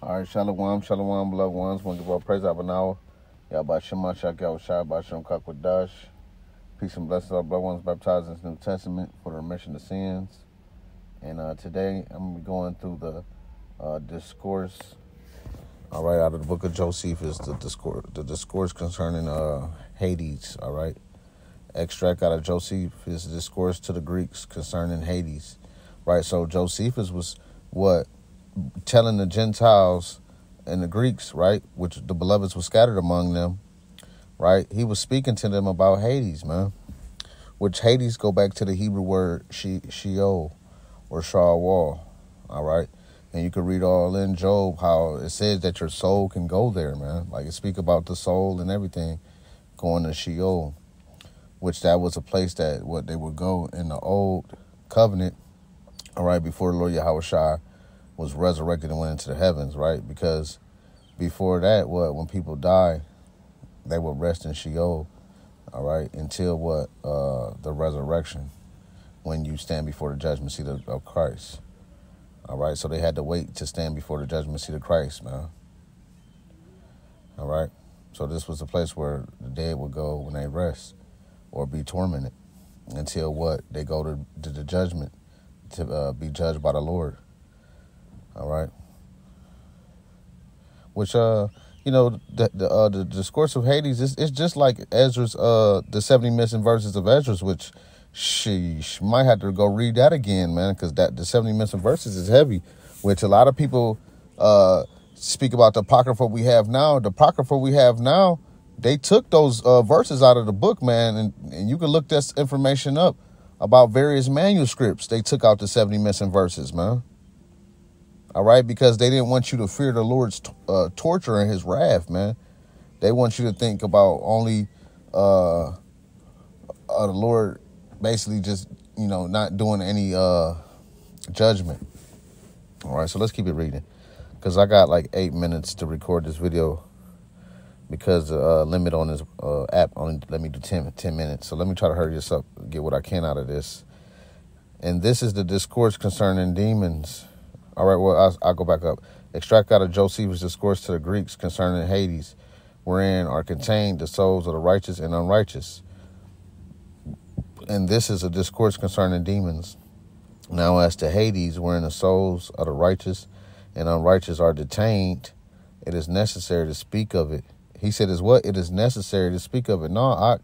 All right, shalom, shalom, beloved ones. Want to give all praise out now. Yahba Shema Shakya Shai Bashem Kakwadash. Peace and blessings, our beloved ones baptized in the New Testament for the remission of sins. And uh, today I'm going to be going through the uh, discourse. All right, out of the book of Josephus, the discourse, the discourse concerning uh, Hades. All right, extract out of Josephus' discourse to the Greeks concerning Hades. Right, so Josephus was what telling the Gentiles and the Greeks, right, which the beloveds were scattered among them, right? He was speaking to them about Hades, man. Which Hades go back to the Hebrew word she Sheol or Shawwal, all right? And you can read all in Job how it says that your soul can go there, man. Like it speak about the soul and everything going to Sheol, which that was a place that what they would go in the old covenant, all right, before the Lord Yahweh Shai was resurrected and went into the heavens, right? Because before that, what when people die, they would rest in Sheol, all right, until what uh, the resurrection, when you stand before the judgment seat of, of Christ, all right. So they had to wait to stand before the judgment seat of Christ, man. All right. So this was the place where the dead would go when they rest, or be tormented, until what they go to, to the judgment to uh, be judged by the Lord. All right. Which uh, you know, the the, uh, the discourse of Hades is it's just like Esdras uh the seventy missing verses of Esdras, which she, she might have to go read that again, man, because that the seventy missing verses is heavy. Which a lot of people uh speak about the apocrypha we have now. The apocrypha we have now, they took those uh, verses out of the book, man, and, and you can look this information up about various manuscripts. They took out the 70 missing verses, man. All right, because they didn't want you to fear the Lord's uh, torture and His wrath, man. They want you to think about only uh, uh, the Lord, basically just you know not doing any uh, judgment. All right, so let's keep it reading, because I got like eight minutes to record this video, because the uh, limit on this uh, app only let me do 10, 10 minutes. So let me try to hurry this up, get what I can out of this. And this is the discourse concerning demons. All right, well, I'll, I'll, go back up. Extract out of Josephus' discourse to the Greeks concerning Hades, wherein are contained the souls of the righteous and unrighteous. And this is a discourse concerning demons. Now, as to Hades, wherein the souls of the righteous and unrighteous are detained, it is necessary to speak of it. He said, "Is what it is necessary to speak of it." No, I,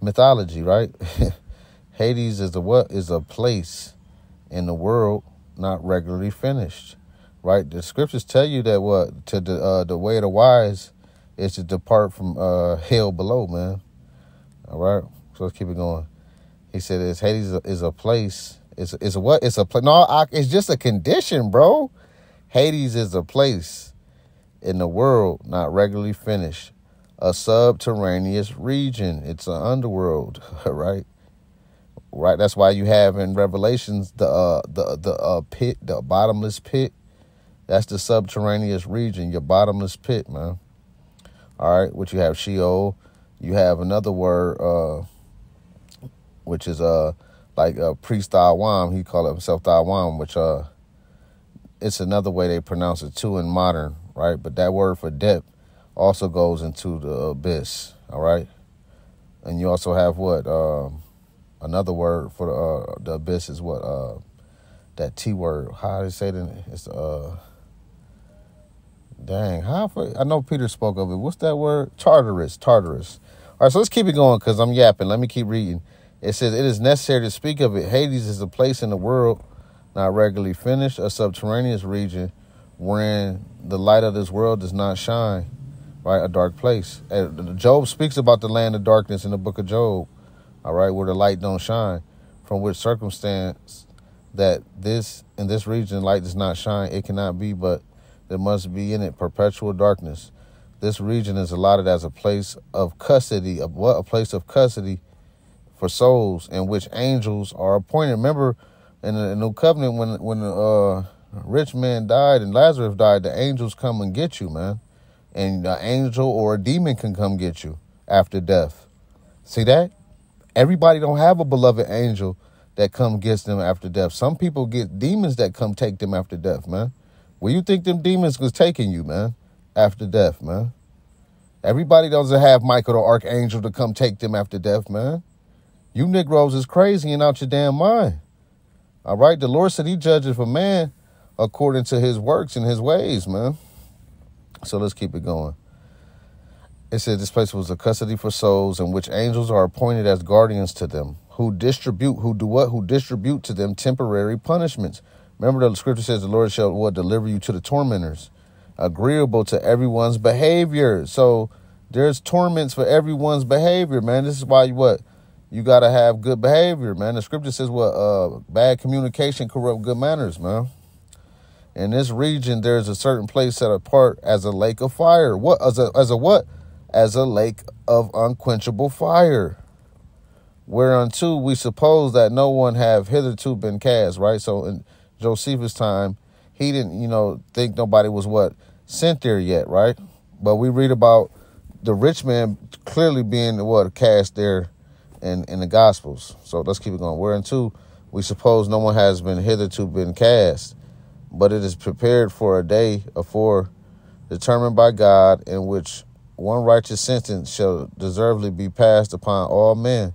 mythology, right? Hades is a what is a place in the world not regularly finished, right? The scriptures tell you that what to the uh, the way of the wise is to depart from uh, hell below, man. All right, so let's keep it going. He said, "Is Hades is a, place? It's it's a what? It's a place? No, I, it's just a condition, bro. Hades is a place in the world not regularly finished, a subterraneous region. It's an underworld, right? Right? That's why you have in Revelations the uh, the the uh, pit, the bottomless pit. That's the subterraneous region, your bottomless pit, man. All right, which you have Sheol. You have another word, uh, which is uh like uh, priest Dawam. He called himself Dawam, which uh, it's another way they pronounce it too in modern, right? But that word for depth also goes into the abyss. All right, and you also have what um another word for the, uh, the abyss is what uh, that T word. How do you say it? It's uh, dang. How for, I know Peter spoke of it. What's that word? Tartarus. Tartarus. All right, so let's keep it going because I'm yapping. Let me keep reading. It says it is necessary to speak of it. Hades is a place in the world not regularly finished, a subterraneous region wherein the light of this world does not shine. Right, a dark place. Job speaks about the land of darkness in the book of Job all right, where the light don't shine, from which circumstance that this in this region light does not shine, it cannot be, but there must be in it perpetual darkness. This region is allotted as a place of custody, of what a place of custody for souls in which angels are appointed. Remember in the new covenant when when the uh, rich man died and Lazarus died, the angels come and get you, man. And an angel or a demon can come get you after death. See that? Everybody don't have a beloved angel that come gets them after death. Some people get demons that come take them after death, man. Where you think them demons was taking you, man, after death, man? Everybody doesn't have Michael the Archangel to come take them after death, man. You Negroes is crazy and out your damn mind. All right, the Lord said he judges for man according to his works and his ways, man. So let's keep it going. It said this place was a custody for souls in which angels are appointed as guardians to them, who distribute, who do what? Who distribute to them temporary punishments. Remember the scripture says the Lord shall what deliver you to the tormentors agreeable to everyone's behavior. So there's torments for everyone's behavior, man. This is why you what you gotta have good behavior, man. The scripture says what uh bad communication corrupt good manners, man. In this region, there's a certain place set apart as a lake of fire. What as a as a what? As a lake of unquenchable fire. Whereunto we suppose that no one have hitherto been cast, right? So in Josephus' time, he didn't, you know, think nobody was what sent there yet, right? But we read about the rich man clearly being what cast there in in the Gospels. So let's keep it going. Whereunto we suppose no one has been hitherto been cast, but it is prepared for a day afore determined by God, in which one righteous sentence shall deservedly be passed upon all men,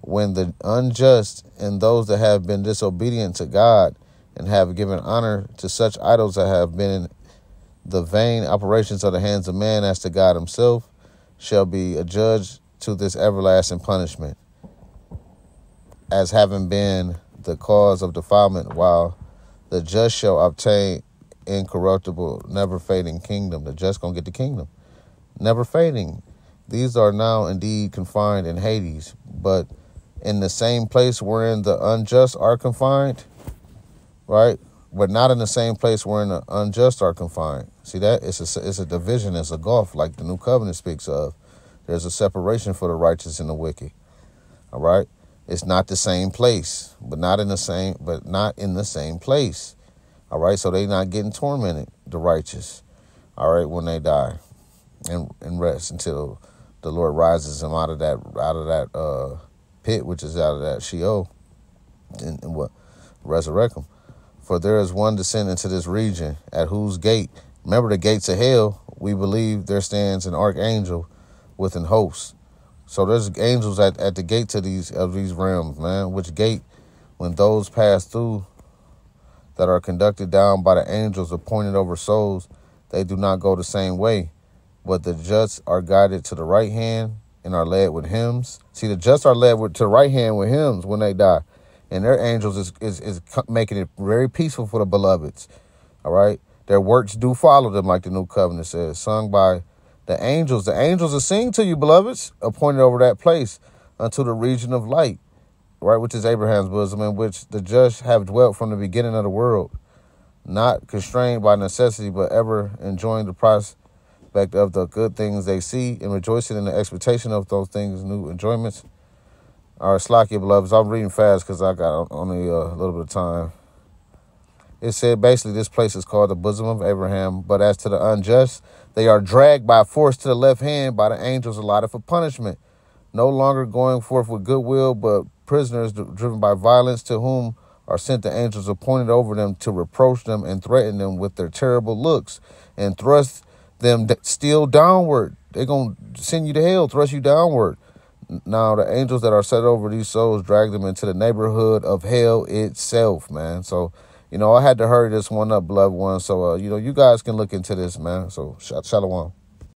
when the unjust and those that have been disobedient to God and have given honor to such idols that have been the vain operations of the hands of man as to God himself, shall be adjudged to this everlasting punishment, as having been the cause of defilement, while the just shall obtain incorruptible, never fading kingdom. The just gonna get the kingdom, never fading. These are now indeed confined in Hades, but in the same place wherein the unjust are confined, right? But not in the same place wherein the unjust are confined. See that? It's a, it's a division, it's a gulf, like the new covenant speaks of. There's a separation for the righteous and the wicked. All right? It's not the same place, but not in the same, but not in the same place. All right, so they're not getting tormented, the righteous. All right, when they die, and and rest until the Lord rises him out of that out of that uh, pit, which is out of that Sheol, and, and what resurrect him. For there is one descent into this region, at whose gate, remember the gates of hell, we believe there stands an archangel with an host. So there's angels at, at the gate to these of these realms, man. Which gate, when those pass through that are conducted down by the angels appointed over souls, they do not go the same way. But the just are guided to the right hand and are led with hymns. See, the just are led with, to the right hand with hymns when they die and their angels is, is, is making it very peaceful for the beloveds. All right. Their works do follow them, like the new covenant says, sung by the angels. The angels are sing to you, beloveds, appointed over that place unto the region of light, right, which is Abraham's bosom, in which the just have dwelt from the beginning of the world, not constrained by necessity, but ever enjoying the prospect of the good things they see and rejoicing in the expectation of those things, new enjoyments all right, Slacky beloveds, I'm reading fast because I got only a little bit of time. It said basically this place is called the bosom of Abraham, but as to the unjust, they are dragged by force to the left hand by the angels allotted for punishment, no longer going forth with goodwill, but prisoners driven by violence, to whom are sent the angels appointed over them to reproach them and threaten them with their terrible looks and thrust them still downward. They're going to send you to hell, thrust you downward. Now, the angels that are set over these souls drag them into the neighborhood of hell itself, man. So, you know, I had to hurry this one up, beloved one. So, uh, you know, you guys can look into this, man. So, shalom.